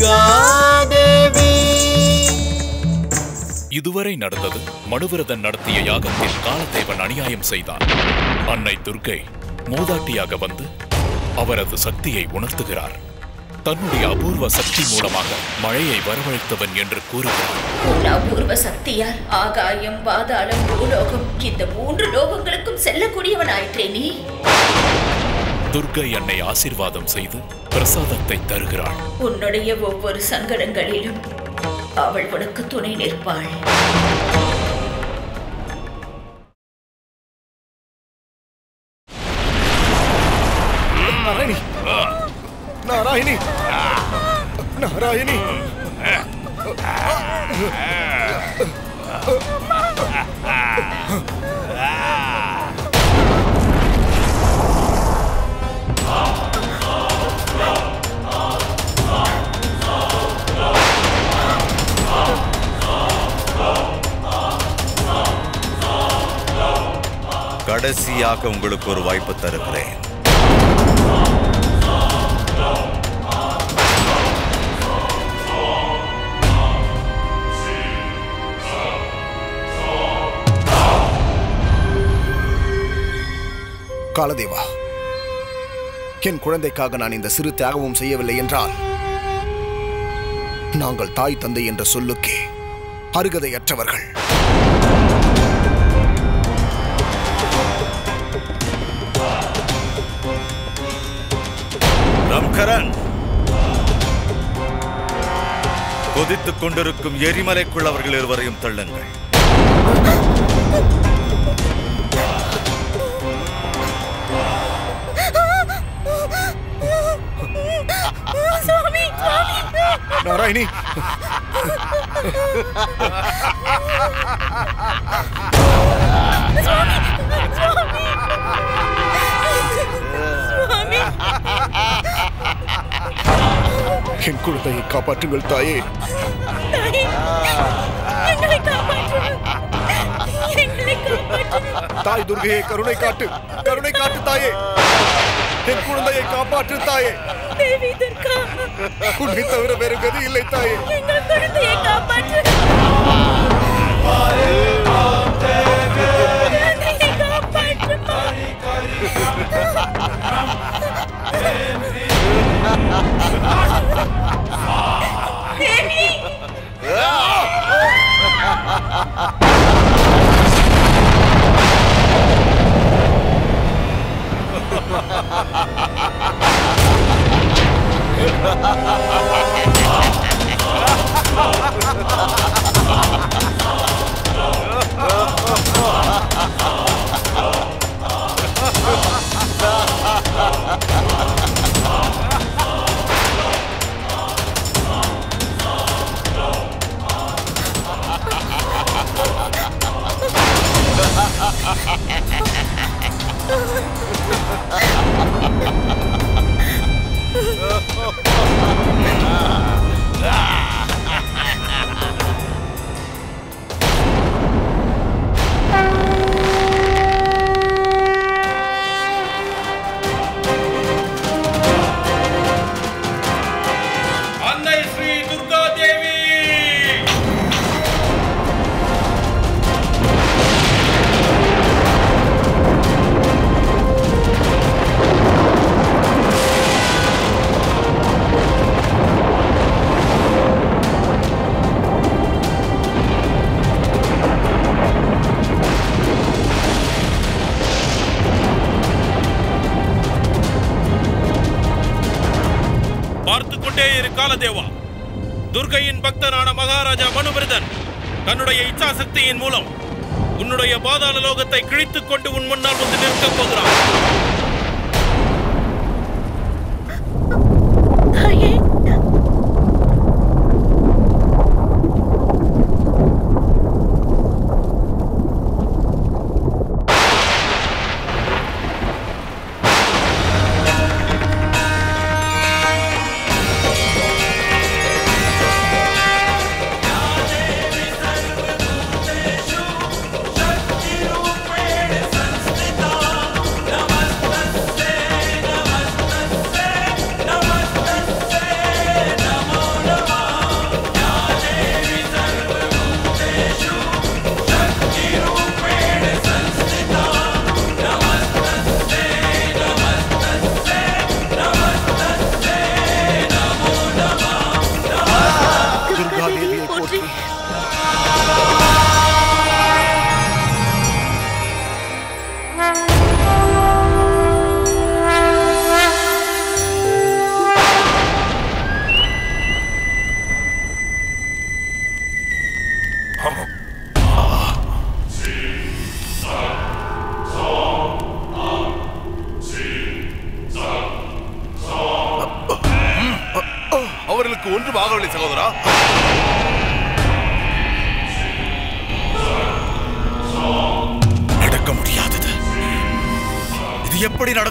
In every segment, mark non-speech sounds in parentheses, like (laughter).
துர்காதேவி இதுவரை நடந்தது மனுவிரதன் நடத்திய யாகத்தில் காலதேவன் அநியாயம் செய்தார் அன்னை துர்க்கை மூதாட்டியாக வந்து அவரது சக்தியை உணர்த்துகிறார். தன்னுடைய அபூர்வ சக்தி மூலமாக மழையை வரவழைத்தவன் என்று கூறுகிறார். அபூர்வ சக்தியால் ஆகாயம் பாதாளம் பூலோகம் இந்த மூன்று லோகங்களுக்கும் செல்லக்கூடியவனாயிற்றே நீ. துர்கை என்னை ஆசிர்வாதம் செய்து பிரசாதத்தை தருகிறாள். உன்னுடைய ஒவ்வொரு சங்கடங்களிலும் அவள் உனக்கு துணை நிற்பாள். கடைசியாக உங்களுக்கு ஒரு வாய்ப்பு தருகிறேன். காலதேவா என் குழந்தைக்காக நான் இந்த சிறு தியாகமும் செய்யவில்லை என்றால் நாங்கள் தாய் தந்தை என்ற சொல்லுக்கே அருகதையற்றவர்கள். கொதித்துக் கொண்டிருக்கும் எரிமலைக்குள் அவர்கள் இருவரையும் தள்ளுங்கள். நாராயணி. என் குழந்தையை காப்பாற்றுங்கள் தாயே. எங்களை காப்பாற்று எங்களை காப்பாற்று தாய் துர்கையை கருணை காட்டு கருணை காட்டு தாயே. என் குழந்தையை காப்பாற்று தாயே. தேவி துர்கா உன்னை தவிர வேறு கதி இல்லை தாயே. எங்கள் குழந்தையை காப்பாற்று. Ha ha ha ha! அன்னை (laughs) (laughs)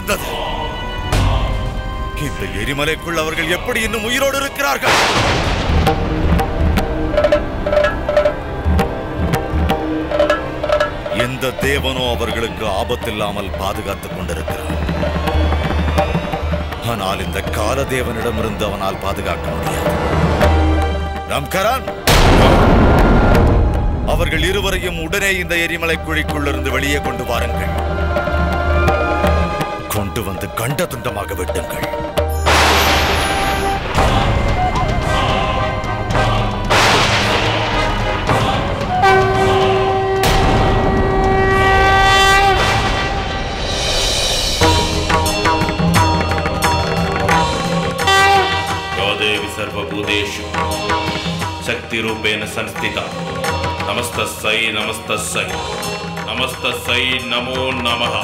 நடந்தது. இந்த எரிமலைக்குள் அவர்கள் எப்படி இன்னும் உயிரோடு இருக்கிறார்கள்? எந்த தேவனோ அவர்களுக்கு ஆபத்தில்லாமல் பாதுகாத்துக் கொண்டிருக்கிறார் ஆனால் இந்த காலதேவனிடமிருந்து அவனால் பாதுகாக்க முடியாது. ராம்கரான்! அவர்கள் இருவரையும் உடனே இந்த எரிமலை குழிக்குள்ளிருந்து வெளியே கொண்டு வாருங்கள். கொண்டு வந்து கண்ட துண்டமாக வெட்டுங்கள் यो देवी सर्वभूतेषु शक्तिरूपेण संस्थिता नमस्तस्यै नमस्तस्यै नमस्तस्यै नमो नमः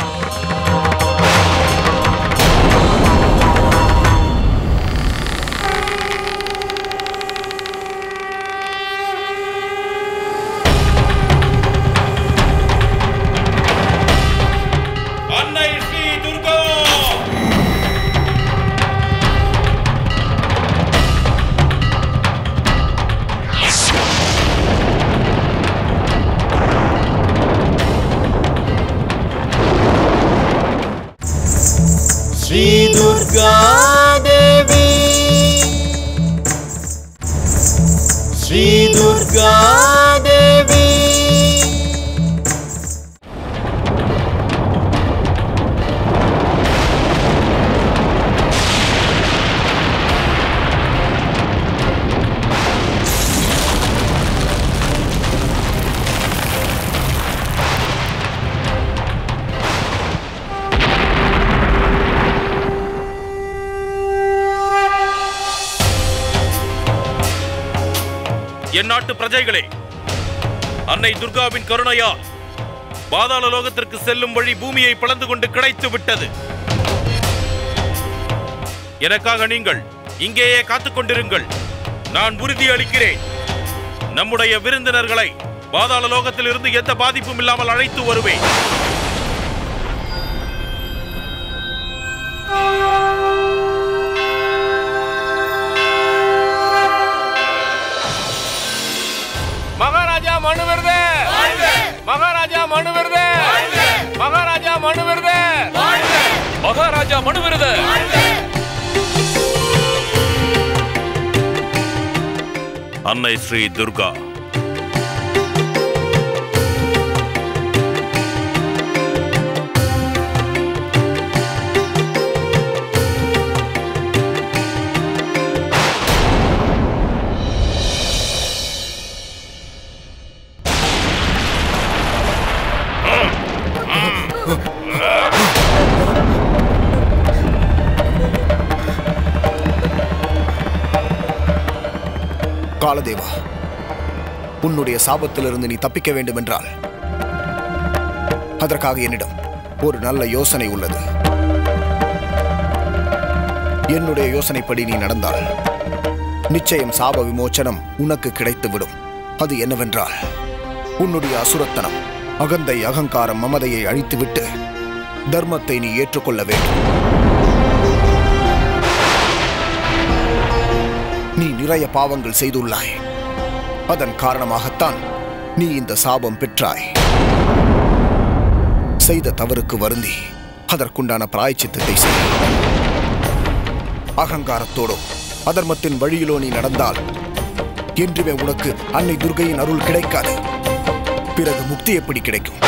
பிரஜைகளே அன்னை துர்காவின் கருணையால் பாதாள லோகத்திற்கு செல்லும் வழி பூமியை பிளந்து கொண்டு கிடைத்து விட்டது. எனக்காக நீங்கள் இங்கேயே காத்துக் கொண்டிருங்கள். நான் உறுதி அளிக்கிறேன். நம்முடைய விருந்தினர்களை பாதாள லோகத்தில் இருந்து எந்த பாதிப்பும் இல்லாமல் அழைத்து வருவேன். மகாராஜா மனு விருது. மகாராஜா மனு விருது. மகாராஜா மனு விருது. மகாராஜா மனு விருது. அன்னை ஸ்ரீ துர்கா. காலதேவா உன்னுடைய சாபத்திலிருந்து நீ தப்பிக்க வேண்டும் என்றால் அதற்காக என்னிடம் ஒரு நல்ல யோசனை உள்ளது. என்னுடைய யோசனைப்படி நீ நடந்தால் நிச்சயம் சாப விமோச்சனம் உனக்கு கிடைத்துவிடும். அது என்னவென்றால் உன்னுடைய அசுரத்தனம் அகந்தை அகங்காரம் மமதையை அழித்துவிட்டு தர்மத்தை நீ ஏற்றுக்கொள்ள வேண்டும். நீ நிறைய பாவங்கள் செய்துள்ளாய். அதன் காரணமாகத்தான் நீ இந்த சாபம் பெற்றாய். செய்த தவறுக்கு வருந்தி அதற்குண்டான பிராயச்சித்தத்தை செய். அகங்காரத்தோடோ அதர்மத்தின் வழியிலோ நீ நடந்தால் என்றுமே உனக்கு அன்னை துர்கையின் அருள் கிடைக்காது. பிறகு முக்தி எப்படி கிடைக்கும்?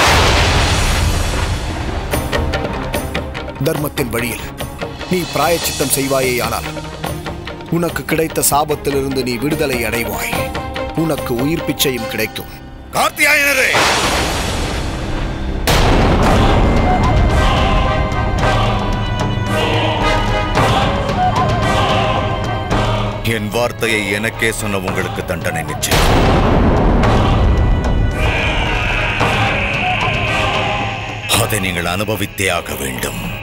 தர்மத்தின் வழியில் நீ பிராயச்சித்தம் செய்வாயேயானால் உனக்கு கிடைத்த சாபத்திலிருந்து நீ விடுதலை அடைவாய். உனக்கு உயிர் பிச்சையும் கிடைக்கும். கார்த்தியாயனரே! என் வார்த்தையை எனக்கே சொன்ன உங்களுக்கு தண்டனை நிச்சயம். அதை நீங்கள் அனுபவித்தே ஆக வேண்டும்.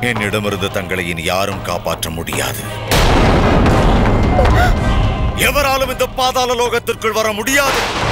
என்னிடமிருந்து தங்களை இனி யாரும் காப்பாற்ற முடியாது. எவராலும் இந்த பாதாள லோகத்திற்குள் வர முடியாது.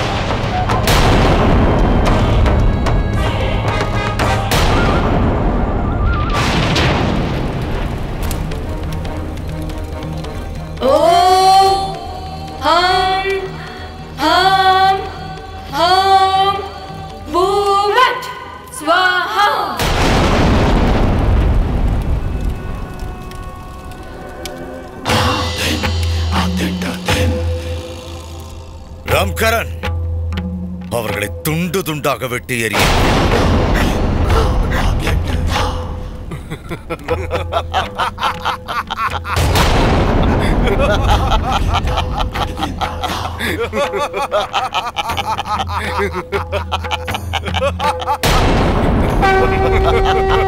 துண்டு துண்டாக வெட்டி எறிய Ha ha ha ha ha!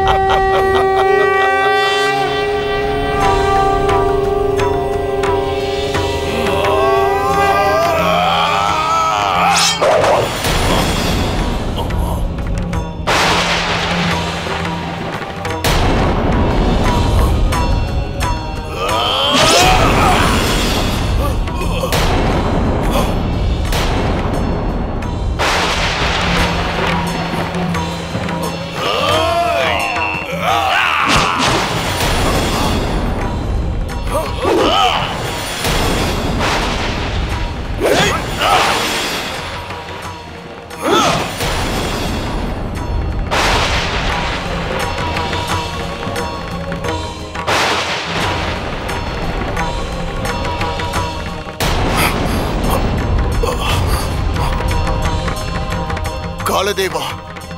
காலதேவா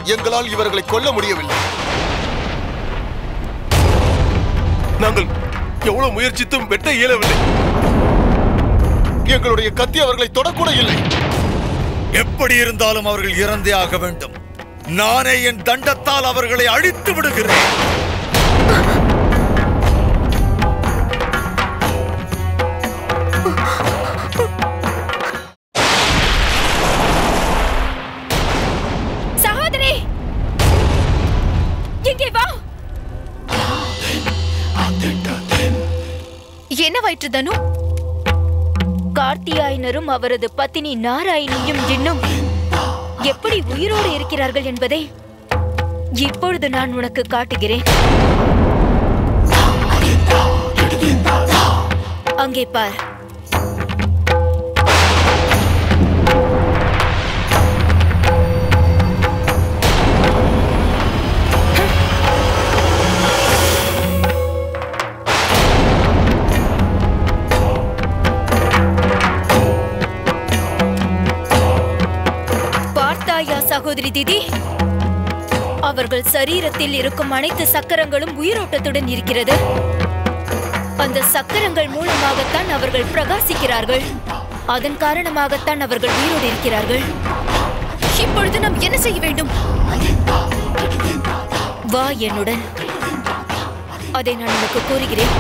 எங்களால் இவர்களை கொல்ல முடியவில்லை. நாங்கள் எவ்வளவு முயற்சித்தும் வெட்ட இயலவில்லை. எங்களுடைய கத்தி அவர்களை தொடக்கூட இல்லை. எப்படி இருந்தாலும் அவர்கள் இறந்தே ஆக வேண்டும். நானே என் தண்டத்தால் அவர்களை அழித்து விடுகிறேன். என்னவாயிற்று தனு கார்த்தியாயனரும் அவரது பத்தினி நாராயணியும் இன்னும் எப்படி உயிரோடு இருக்கிறார்கள் என்பதை இப்பொழுது நான் உனக்கு காட்டுகிறேன். அங்கே பார். சகோதரி திதி. அவர்கள் சரீரத்தில் இருக்கும் அனைத்து சக்கரங்களும் உயிரோட்டத்துடன் இருக்கிறது. அந்த சக்கரங்கள் மூலமாகத்தான் அவர்கள் பிரகாசிக்கிறார்கள். அதன் காரணமாகத்தான் அவர்கள் உயிரோடு இருக்கிறார்கள். இப்பொழுது நாம் என்ன செய்ய வேண்டும்? வா என்னுடன். அதை நான் உனக்கு கூறுகிறேன்.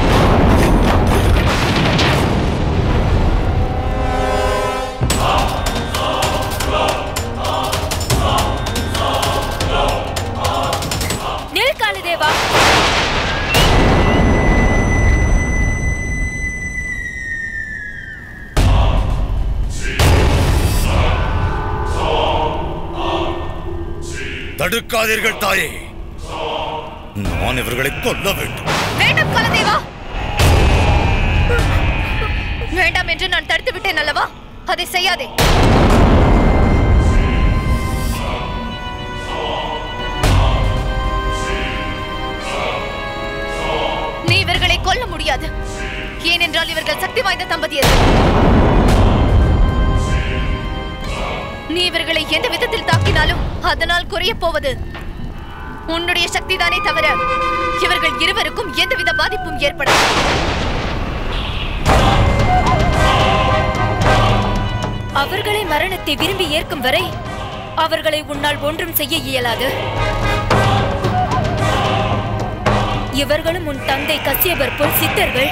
தடுக்காதீர்கள் தாயே. நான் இவர்களை கொல்ல வேண்டும். வேண்டாம் காலதேவா வேண்டாம் என்று நான் தடுத்து விட்டேன் அல்லவா? அதை செய்யாதே. நீ இவர்களை கொல்ல முடியாது. ஏனென்றால் இவர்கள் சக்தி வாய்ந்த தம்பதியர்கள். நீ இவர்களை எந்த விதத்தில் தாக்கினாலும் அதனால் குறைய போவது உன்னுடைய சக்திதானே தவிர இவர்கள் இருவருக்கும் எந்தவித பாதிப்பும் ஏற்படாது. அவர்களை மரணத்தை விரும்பி ஏற்கும் வரை அவர்களை உன்னால் ஒன்றும் செய்ய இயலாது. இவர்களும் உன் தந்தை கசியவர் போல் சித்தர்கள்.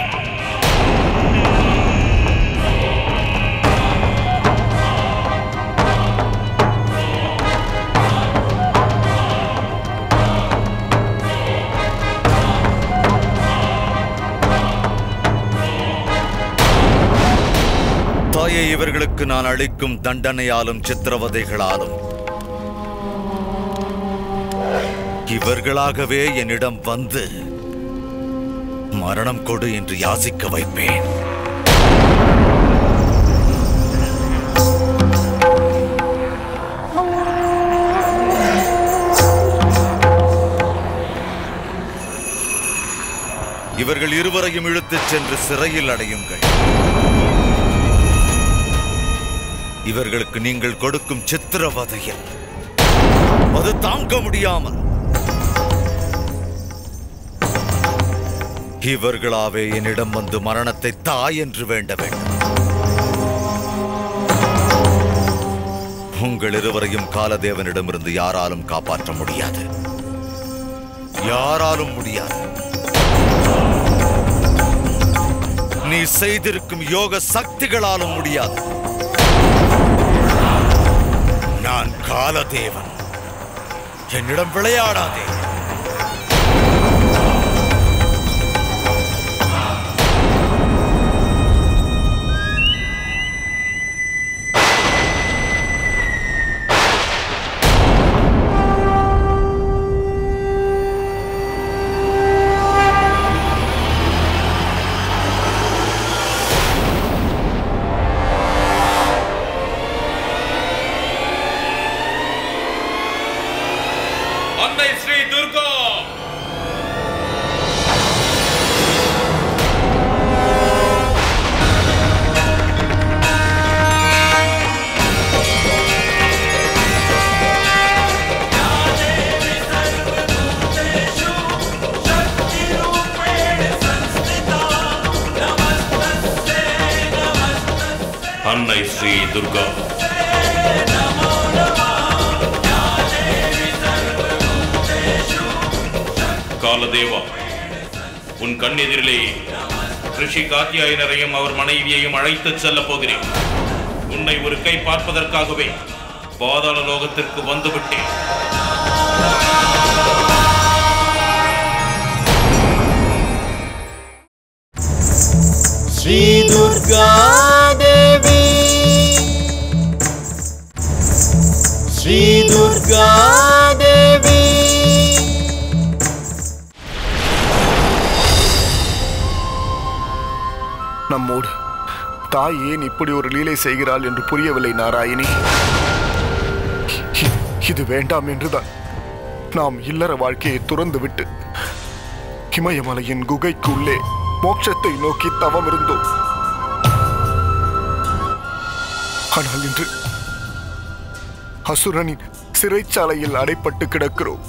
இவர்களுக்கு நான் அளிக்கும் தண்டனையாலும் சித்திரவதைகளாலும். இவர்களாகவே என்னிடம் வந்து மரணம் கொடு என்று யாசிக்க வைப்பேன். இவர்கள் இருவரையும் இழுத்துச் சென்று சிறையில் அடையுங்கள். இவர்களுக்கு நீங்கள் கொடுக்கும் சித்திரவதையில். அது தாங்க முடியாமல். இவர்களாவே என்னிடம் வந்து மரணத்தை தாய் என்று வேண்ட வேண்டும். உங்கள் இருவரையும் காலதேவனிடமிருந்து யாராலும் காப்பாற்ற முடியாது. யாராலும் முடியாது. நீ செய்திருக்கும் யோக சக்திகளாலும் முடியாது. காலதேவன். என்னிடம் விளையாடாதே. எதிரிலே. ரிஷி காத்தியாயனரையும் அவர் மனைவியையும் அழைத்துச் செல்ல போகிறேன். உன்னை ஒரு கை பார்ப்பதற்காகவே பாதாள லோகத்திற்கு வந்துவிட்டேன். ஸ்ரீ துர்கா தேவி. ஸ்ரீ துர்கா நம்மோடு தாய் ஏன் இப்படி ஒரு லீலை செய்கிறாள் என்று புரியவில்லை நாராயணி? இது வேண்டாம் என்றுதான். நாம் இல்லற வாழ்க்கையை துறந்துவிட்டு இமயமலையின் குகைக்குள்ளே மோட்சத்தை நோக்கி தவம் இருந்தோம். ஆனால் இன்று அசுரனின் சிறைச்சாலையில் அடைப்பட்டு கிடக்கிறோம்.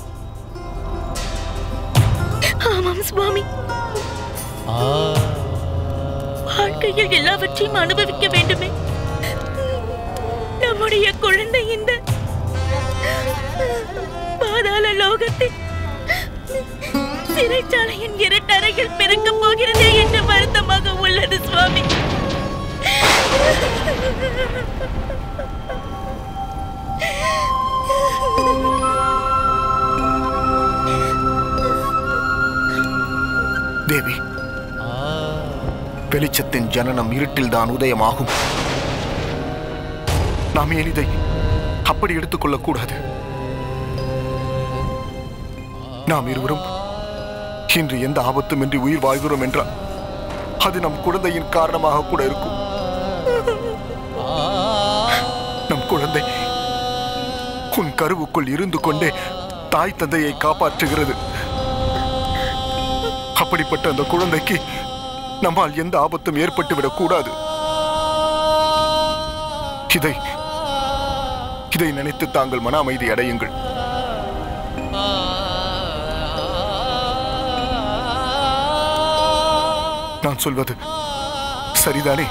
ஆமாம் சுவாமி. வாழ்க்கையில் எல்லாவற்றையும் அனுபவிக்க வேண்டுமே. நம்முடைய குழந்தை இந்த பாதாள லோகத்தில் சிறைச்சாலையின் இரட்டறையில் பிறக்க போகிறதே என்று வருத்தமாக உள்ளது சுவாமி. தேவி வெளிச்சத்தின் ஜனனம் இருட்டில்தான் உதயமாகும். நாம் ஏன் இதை அப்படி எடுத்துக்கொள்ளக்கூடாது? நாம் இருவரும் இன்று எந்த ஆபத்துமின்றி உயிர் வாழ்கிறோம் என்றால் அது நம் குழந்தையின் காரணமாக கூட இருக்கும். நம் குழந்தை உன் கருவுக்குள் இருந்து கொண்டே தாய் தந்தையை காப்பாற்றுகிறது. அப்படிப்பட்ட அந்த குழந்தைக்கு நம்மால் எந்த ஆபத்தும் ஏற்பட்டுவிடக் கூடாது. இதை இதை நினைத்து தாங்கள் மன அமைதி அடையுங்கள். நான் சொல்வது சரிதானே?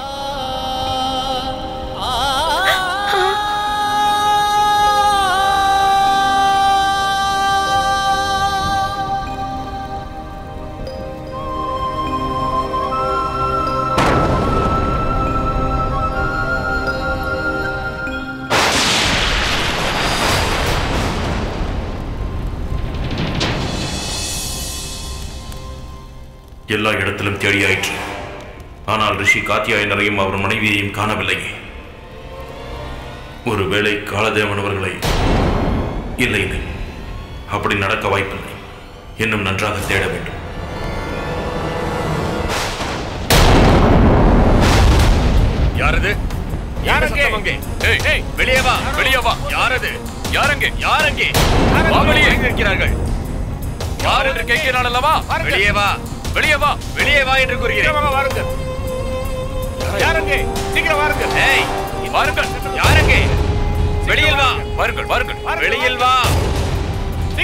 எல்லா இடத்திலும் தேடியாயிற்று. ஆனால் ரிஷி காத்தியாயனரையும் அவர் மனைவியையும் காணவில்லையே ஒருவேளை காலதேவன் அவர்களை இல்லை இல்லை அப்படி நடக்க வாய்ப்பில்லை. இன்னும் நன்றாக தேட வேண்டும். யாரது? யாரங்க ஏய் ஏய் வெளியே வா வெளியே வா. யாரது? யாரங்க யாரங்க வா வெளியே இருக்கிறார்கள் யார்? என்று கேட்கிறான் அல்லவா? வெளியே வா. வெளியே வா. வெளியே வா என்று கூறுகிறேன். வாருங்கள். யாரங்க? சீக்கிரம் வாருங்கள். ஏய் வாருங்கள். யாரங்க? வெளியில் வா. வாருங்கள் வாருங்கள். வெளியில் வா.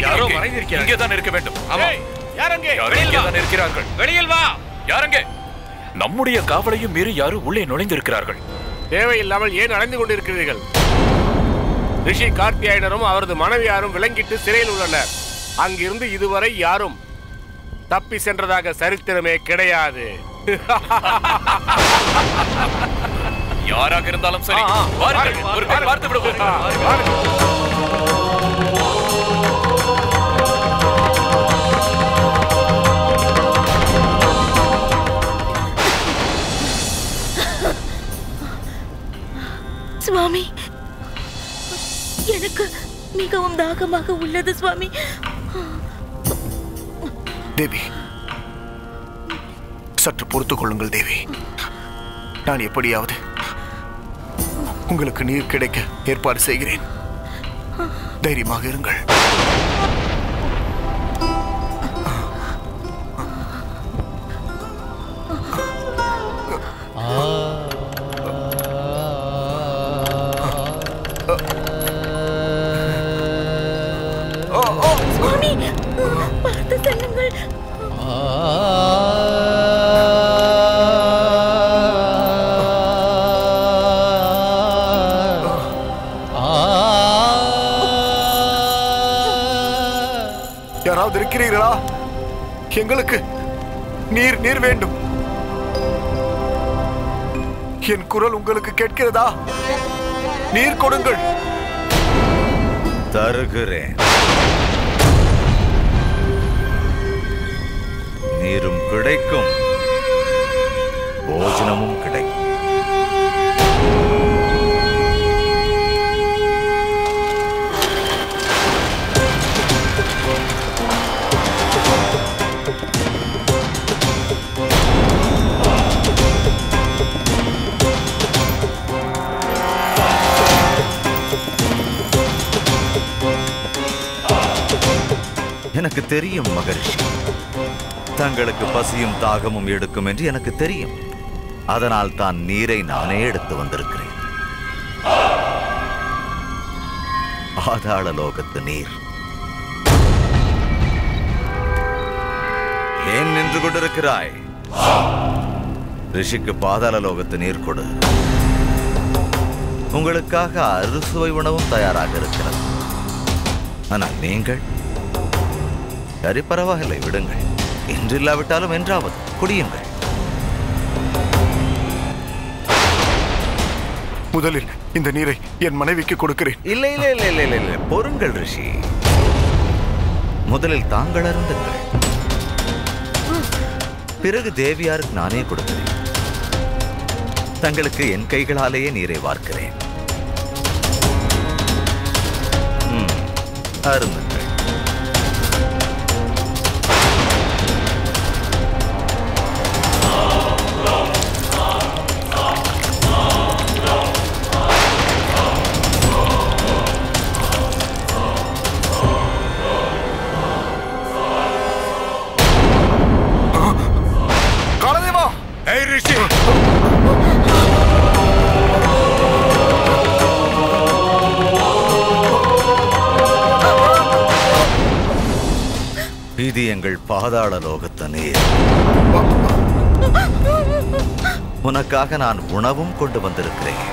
யாரோ மறைந்திருக்கிறார்கள். இங்கே தான் இருக்க வேண்டும். ஆமா. யாரங்க? வெளியில் தான் இருக்கிறார்கள். வெளியில் வா. யாரங்க? நம்முடைய காவலையும் மீறி யாரும் உள்ளே நுழைந்திருக்கிறார்கள். தேவையில்லாமல் ஏன் அலைந்து கொண்டிருக்கிறீர்கள்? ரிஷி கார்த்தியாயனரும் அவரது மனைவியாரும் விலங்கிட்டு சிறையில் உள்ளனர். அங்கிருந்து இதுவரை யாரும் தப்பி சென்றதாக சரித்திரமே கிடையாது. யாராக இருந்தாலும் சரி பார்த்து விடுவோம் சுவாமி எனக்கு மிகவும் தாகமாக உள்ளது சுவாமி. தேவி. சற்று பொறுத்துக் கொள்ளுங்கள் தேவி. நான் எப்படியாவது உங்களுக்கு நீர் கிடைக்க ஏற்பாடு செய்கிறேன். தைரியமாக இருங்கள். யாராவது இருக்கிறீர்களா? எங்களுக்கு நீர் நீர் வேண்டும். என் குரல் உங்களுக்கு கேட்கிறதா? நீர் கொடுங்கள். தருகிறேன். நீரும் கிடைக்கும். போஜனமும் கிடைக்கும். எனக்கு தெரியும் மகரிஷி. தங்களுக்கு பசியும் தாகமும் எடுக்கும் என்று எனக்கு தெரியும். அதனால் தான் நீரை நானே எடுத்து வந்திருக்கிறேன். பாதாள லோகத்து நீர். ஏன் நின்று கொண்டிருக்கிறாய்? ரிஷிக்கு பாதாள லோகத்து நீர் கொடு. உங்களுக்காக அறுசுவை உணவும் தயாராக இருக்கிறது. ஆனால் நீங்கள்? சரி பரவாயில்லை விடுங்கள். இன்றில்லாவிட்டாலும் என்றாவது குடியுங்கள். முதலில் இந்த நீரை என் மனைவிக்கு கொடுக்கிறேன். இல்லை இல்லை இல்லை இல்லை இல்லை இல்லை. பொறுங்கள் ரிஷி. முதலில் தாங்கள் அருந்துங்கள். பிறகு தேவியாருக்கு நானே கொடுக்கிறேன். தங்களுக்கு என் கைகளாலேயே நீரை வார்க்கிறேன். அருந்துங்கள். பாதாள லோகத்தனே உனக்காக நான் உணவும் கொண்டு வந்திருக்கிறேன்.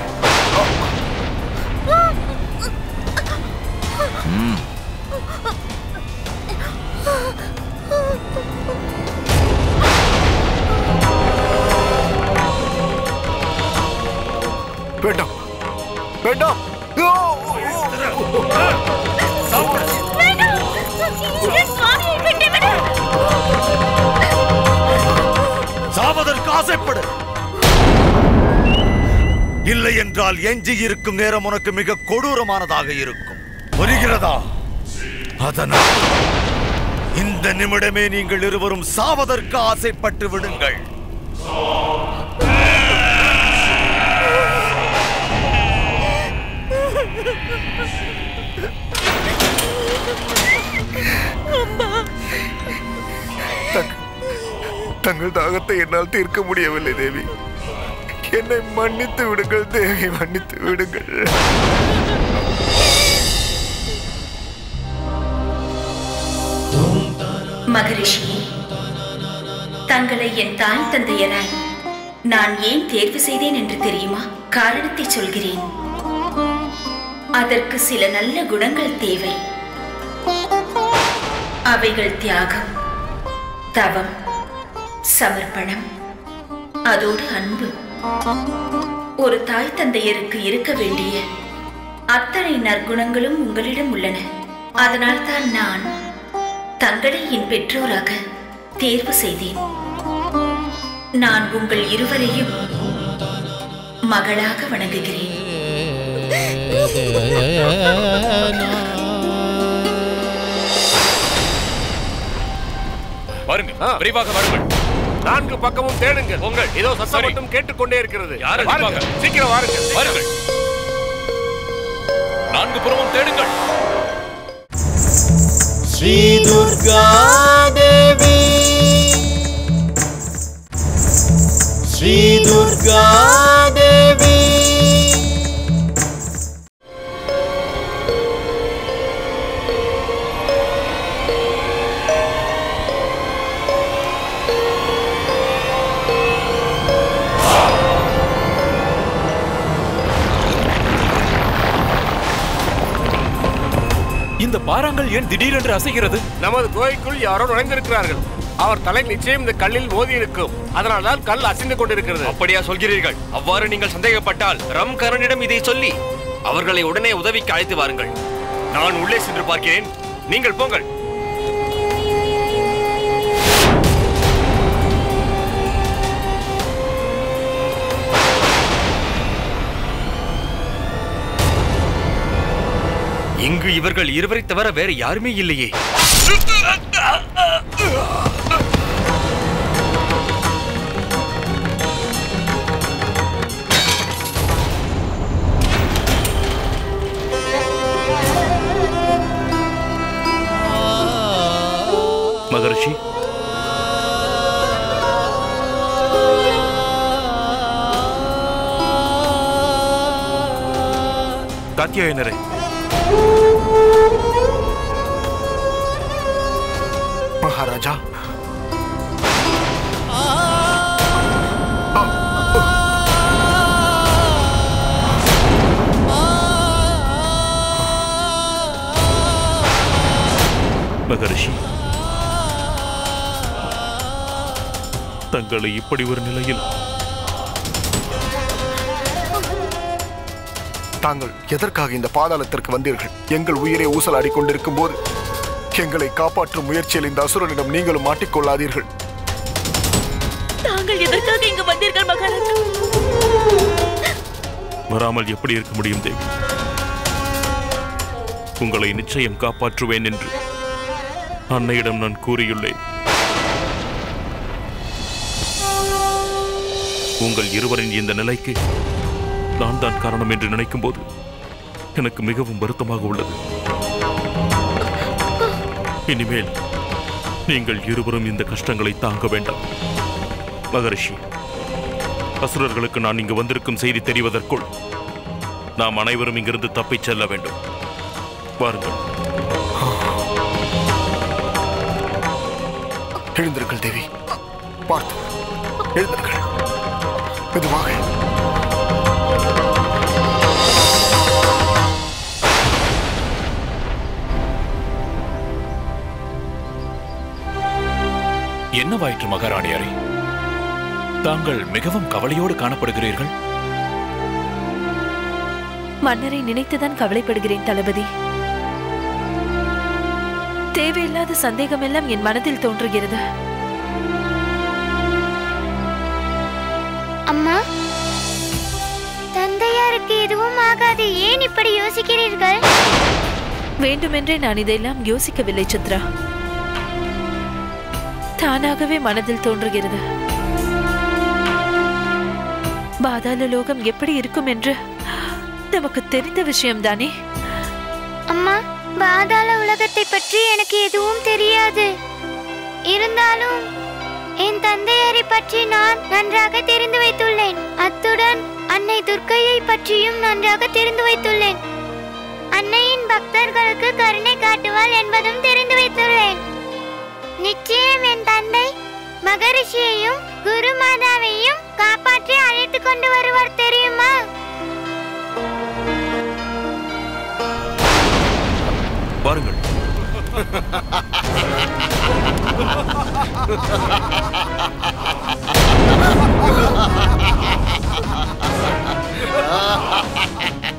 ம், வேண்டாம் வேண்டாம் ஆசைப்படு. இல்லை என்றால் எஞ்சி இருக்கும் நேரம் உனக்கு மிக கொடூரமானதாக இருக்கும். புரிகிறதா அதனால் இந்த நிமிடமே நீங்கள் இருவரும் சாவதற்கு ஆசைப்பட்டு விடுங்கள். தங்கள் தாகத்தை என்னால் தீர்க்க முடியவில்லை தேவி. என்னை மன்னித்து விடுங்கள் தேவி மன்னித்து விடுங்கள். மகரிஷி தங்களை என் தாய் தந்தையராய் நான் ஏன் தேர்வு செய்தேன் என்று தெரியுமா? காரணத்தை சொல்கிறேன். அதற்கு சில நல்ல குணங்கள் தேவை. அவைகள் தியாகம் தவம் சமர்ப்பணம். அதோடு அன்பு. ஒரு தாய் தந்தையருக்கு இருக்க வேண்டிய அத்தனை நற்குணங்களும் உங்களிடம் உள்ளன. அதனால்தான் நான் தங்களை என் பெற்றோராக தேர்வு செய்தேன். நான் உங்கள் இருவரையும் மகளாக வணங்குகிறேன். வாருங்கள் விரைவாக வாருங்கள். நான்கு பக்கமும் தேடுங்கள். உங்கள் ஏதோ சத்தம் மட்டும் கேட்டுக்கொண்டே இருக்கிறது. சீக்கிரம் வாருங்கள். வாருங்கள். நான்கு புறமும் தேடுங்கள். ஸ்ரீ துர்கா தேவி. ஸ்ரீ துர்கா இந்த பாறாங்கல் ஏன் திடீரென்று அசைகிறது? நமது குகைக்குள் யாரோ நுழைந்திருக்கிறார்கள். அவர் தலை நிச்சயம் இந்த கல்லில் மோதி இருக்கும். அதனால்தான் கல் அசைந்து கொண்டிருக்கிறது. அப்படியா சொல்கிறீர்கள். அவ்வாறு நீங்கள் சந்தேகப்பட்டால் ரம் கரனிடம் இதை சொல்லி அவர்களை உடனே உதவிக்கு அழைத்து வாருங்கள். நான் உள்ளே சென்று பார்க்கிறேன். நீங்கள் போங்கள். இங்கு இவர்கள் இருவரை தவிர வேற யாருமே இல்லையே. மகரிஷி. காத்தியாயனரே महाराजा மகரிஷி தங்களை இப்படி ஒரு நிலையில் தாங்கள் எதற்காக இந்த பாதாளத்திற்கு வந்தீர்கள்? எங்கள் உயிரை ஊசலாடி கொண்டிருக்கும் போது எங்களை காப்பாற்றும் முயற்சியில் இந்த அசுரனிடம் நீங்களும் மாட்டிக்கொள்ளாதீர்கள். தாங்கள் எதற்காக இங்கு வந்தீர்கள் மகாராஜா? வராமல் எப்படி இருக்க முடியும் தேவி? உங்களை நிச்சயம் காப்பாற்றுவேன் என்று அன்னையிடம் நான் கூறியுள்ளேன். உங்கள் இருவரின் இந்த நிலைக்கு நான் தான் காரணம் என்று நினைக்கும் போது எனக்கு மிகவும் வருத்தமாக உள்ளது. இனிமேல் நீங்கள் இருவரும் இந்த கஷ்டங்களை தாங்க வேண்டாம். மகரிஷி அசுரர்களுக்கு நான் இங்கு வந்திருக்கும் செய்தி தெரிவதற்குள் நாம் அனைவரும் இங்கிருந்து தப்பிச் செல்ல வேண்டும். வாருங்கள். எழுந்திருங்கள் தேவி. பார்த்து எழுந்திருங்கள். மெதுவாக என்னவாயிற்று மகாராணியாரே? தாங்கள் மிகவும் கவலையோடு காணப்படுகிறீர்கள். மன்னரை நினைத்துதான் கவலைப்படுகிறேன் தளபதி. தேவையில்லாத சந்தேகமெல்லாம் என் மனதில் தோன்றுகிறது. அம்மா தந்தை எதுவும் ஆகாது. ஏன் இப்படி யோசிக்கிறீர்கள்? வேண்டுமென்றே நான் இதையெல்லாம் யோசிக்கவில்லை சித்ரா. தானாகவே மனதில் தோன்றுகிறது. பாதாள லோகம் எப்படி இருக்கும் என்று நமக்கு தெரிந்த விஷயம்தானே அம்மா பாதாள உலகத்தை பற்றி எனக்கு எதுவும் தெரியாது. இருந்தாலும் என் தந்தையரை பற்றி நான் நன்றாக தெரிந்து வைத்துள்ளேன். அத்துடன் அன்னை துர்க்கையை பற்றியும் நன்றாக தெரிந்து வைத்துள்ளேன். அன்னையின் பக்தர்களுக்கு கருணை காட்டுவாள் என்பதும் தெரிந்து வைத்துள்ளேன். நிச்சயம் என் தந்தை மகரிஷியையும் குரு மாதாவையும் காப்பாற்றி அழைத்து கொண்டு வருவார் தெரியுமா? பாருங்கள்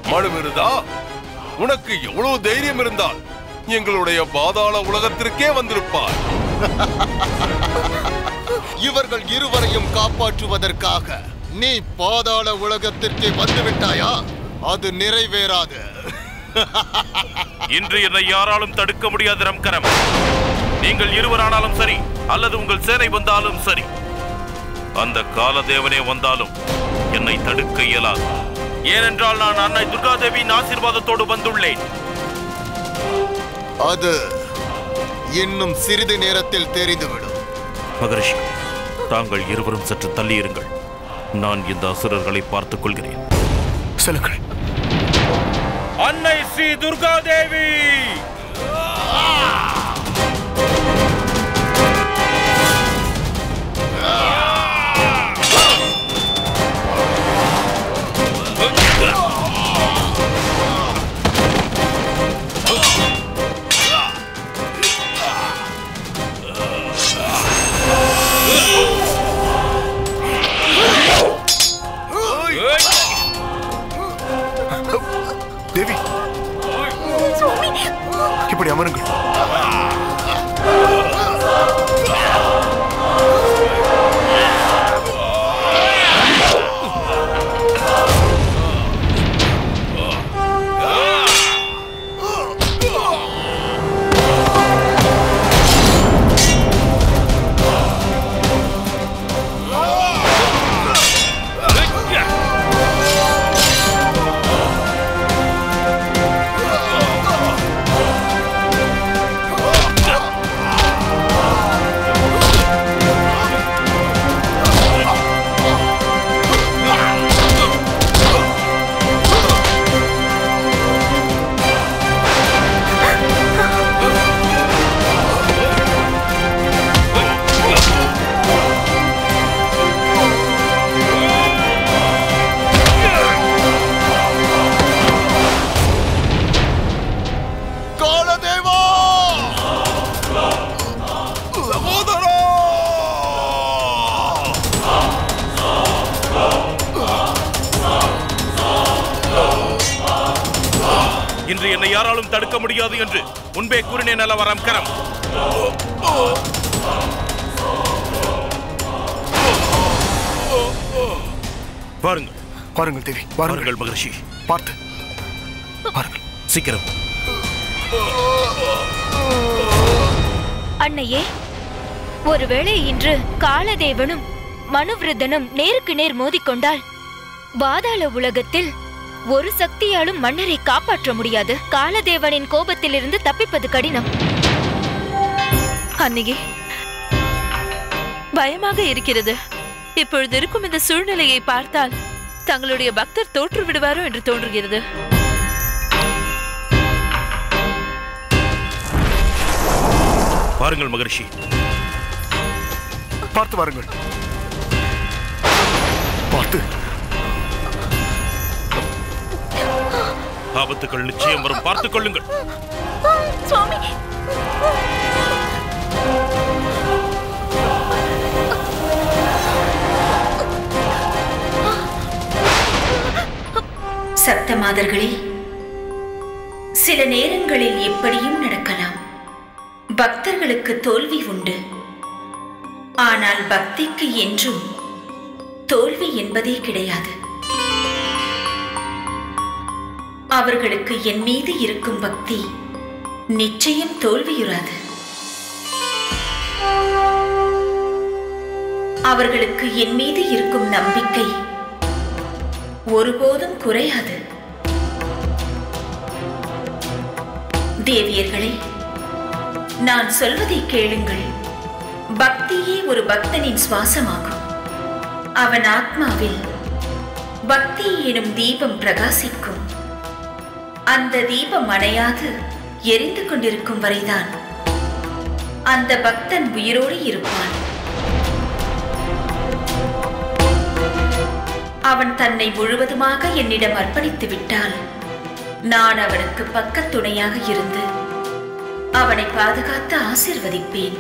மனுமிருதா உனக்கு எவ்வளவு தைரியம் இருந்தால் எங்களுடைய பாதாள உலகத்திற்கே வந்திருப்பார் இவர்கள் இருவரையும் காப்பாற்றுவதற்காக நீ பாதாள உலகத்திற்கு வந்து விட்டாயா அது நிறைவேறாது. இன்று என்னை யாராலும் தடுக்க முடியாது ரம்கரம். நீங்கள் இருவரானாலும் சரி அல்லது உங்கள் சேனை வந்தாலும் சரி. அந்த காலதேவனே வந்தாலும் என்னை தடுக்க இயலாது. ஏனென்றால் நான் அன்னை துர்காதேவியின் ஆசீர்வாதத்தோடு வந்துள்ளேன். அது இன்னும் சிறிது நேரத்தில் தெரிந்துவிடும். மகரிஷி தாங்கள் இருவரும் சற்று தள்ளியிருங்கள். நான் இந்த அசுரர்களை பார்த்துக் கொள்கிறேன் செல்லுங்கள். அன்னை ஸ்ரீ துர்காதேவி! தேவி இப்படி அமருங்கள் காலதேவா பாருங்கள். மகரிஷி. பார்த்து. சீக்கிரம். அன்னையே ஒருவேளை இன்று காலதேவனும் மனுவிருதனும் நேருக்கு நேர் மோதிக்கொண்டால் பாதாள உலகத்தில் ஒரு சக்தியாலும் மன்னரை காப்பாற்ற முடியாது. காலதேவனின் கோபத்திலிருந்து தப்பிப்பது கடினம். அன்னியே பயமாக இருக்கிறது. இப்பொழுது இருக்கும் இந்த சூழ்நிலையை பார்த்தால் தங்களுடைய பக்தர் தோற்று விடுவாரோ என்று தோன்றுகிறது பாருங்கள் மகரிஷி பார்த்து வாருங்கள் பார்த்து ஆபத்துக்கள் நிச்சயம் வரும் பார்த்துக் கொள்ளுங்கள் சுவாமி சப்தமாதர்களே சில நேரங்களில் எப்படியும் நடக்கலாம். பக்தர்களுக்கு தோல்வி உண்டு. ஆனால் பக்திக்கு என்றும் தோல்வி என்பதே கிடையாது. அவர்களுக்கு என் மீது இருக்கும் பக்தி நிச்சயம் தோல்வியுறாது. அவர்களுக்கு என் மீது இருக்கும் நம்பிக்கை ஒருபோதும் குறையாது. தேவியர்களே நான் சொல்வதை கேளுங்கள். பக்தியே ஒரு பக்தனின் சுவாசமாகும். அவன் ஆத்மாவில் பக்தி எனும் தீபம் பிரகாசிக்கும். அந்த தீபம் அணையாது எரிந்து கொண்டிருக்கும் வரைதான் அந்த பக்தன் உயிரோடு இருப்பான். அவன் தன்னை முழுவதுமாக என்னிடம் அர்ப்பணித்து விட்டால் நான் அவனுக்கு பக்கத் துணையாக இருந்து அவனை பாதுகாத்து ஆசிர்வதிப்பேன்.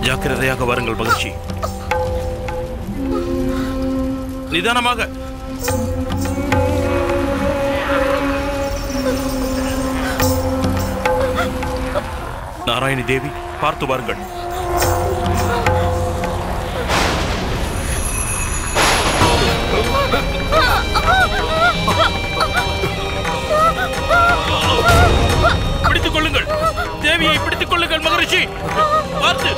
ஜாக்கிரதையாக வாருங்கள் மகிழ்ச்சி நிதானமாக. நாராயணி தேவி பார்த்து வாருங்கள். பிடித்துக் கொள்ளுங்கள். தேவியை பிடித்துக் கொள்ளுங்கள் மகரிஷி. பார்த்து.